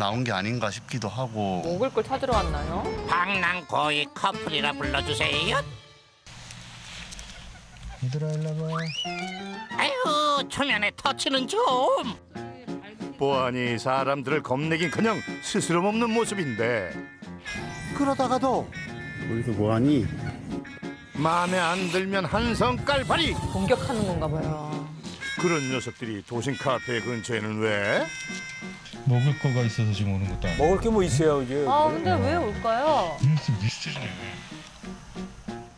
나온 게 아닌가 싶기도 하고 먹을 걸 찾으러 왔나요? 방랑 거의 커플이라 불러주세요. 얘들아 일로 와봐. 아유 초면에 터치는 좀. 보아니 사람들을 겁내긴커녕 스스럼 없는 모습인데 그러다가도 거기서 뭐하니? 마음에 안 들면 한성 깔파리 공격하는 건가 봐요. 그런 녀석들이 도심 카페 근처에는 왜? 먹을 거가 있어서 지금 오는 것도 아니고. 먹을 게 뭐 있어요 이제. 아 근데 왜 올까요? 무슨 미스터리네.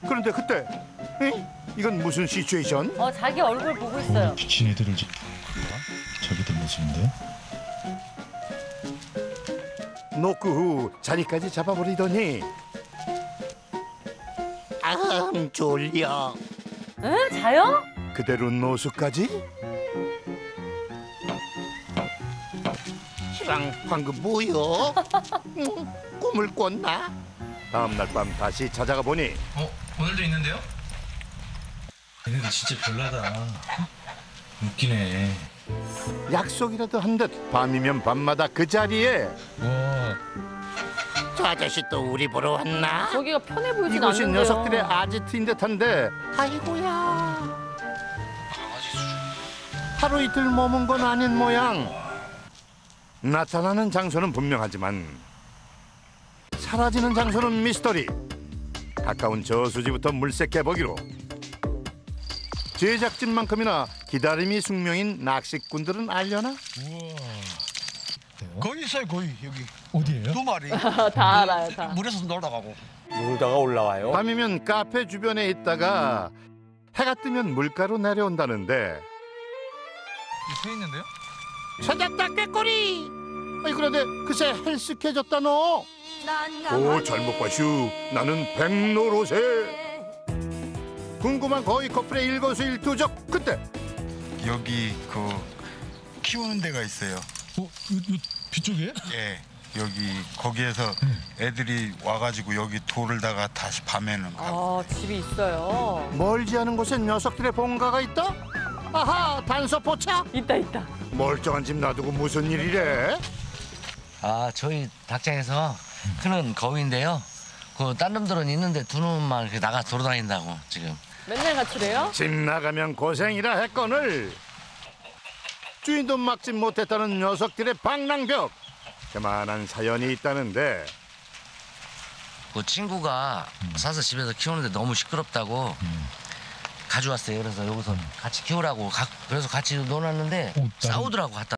그런데 그때 에이, 이건 무슨 시츄에이션? 어 자기 얼굴 보고 있어요. 미친 애들을 지금? 자기들 모습인데. 노크 후 자리까지 잡아버리더니 아흠 졸려. 에? 자요? 그대로 노숙까지? 시방 방금 뭐요? 음, 꿈을 꿨나? 다음날 밤 다시 찾아가 보니 어 오늘도 있는데요? 얘네들 진짜 별나다. 웃기네. 약속이라도 한 듯 밤이면 밤마다 그 자리에 와 저 아저씨 또 우리 보러 왔나? 저기가 편해 보이진 이곳이 않는데요. 녀석들의 아지트인 듯한데 아이고야. 하루 이틀 머문 건 아닌 모양. 나타나는 장소는 분명하지만 사라지는 장소는 미스터리. 가까운 저수지부터 물색 개보기로 제작진만큼이나 기다림이 숙명인 낚시꾼들은 알려나? 우와. 거기 있어요 거기 여기 어디예요? 두 마리 다 알아요 다. 물에서 놀다 가고 놀다가 올라와요. 밤이면 카페 주변에 있다가 해가 뜨면 물가로 내려온다는데 서 있는데요? 찾았다 꾀꼬리. 아이 그런데 그새 헬스케졌다 너. 오 잘못 봐슈. 나는 백로로세. 궁금한 거의 커플의 일거수일투족 그때 여기 그 키우는 데가 있어요 어? 요, 요 뒤쪽에? 예 여기 거기에서 애들이 와가지고 여기 돌을다가 다시 밤에는 가고 아 집이 있어요. 멀지 않은 곳에 녀석들의 본가가 있다. 아하 단서 포착. 있다 있다. 멀쩡한 집 놔두고 무슨 일이래? 아 저희 닭장에서 크는 거위인데요. 그 딴 놈들은 있는데 두 놈만 이렇게 나가 돌아다닌다고 지금. 맨날 가출해요? 집 나가면 고생이라 했거늘. 주인도 막지 못했다는 녀석들의 방랑벽. 그만한 사연이 있다는데 그 친구가 사서 집에서 키우는데 너무 시끄럽다고 가져왔어요. 그래서 여기서 같이 키우라고 가- 그래서 같이 놀았는데 오, 나름- 싸우더라고 갖다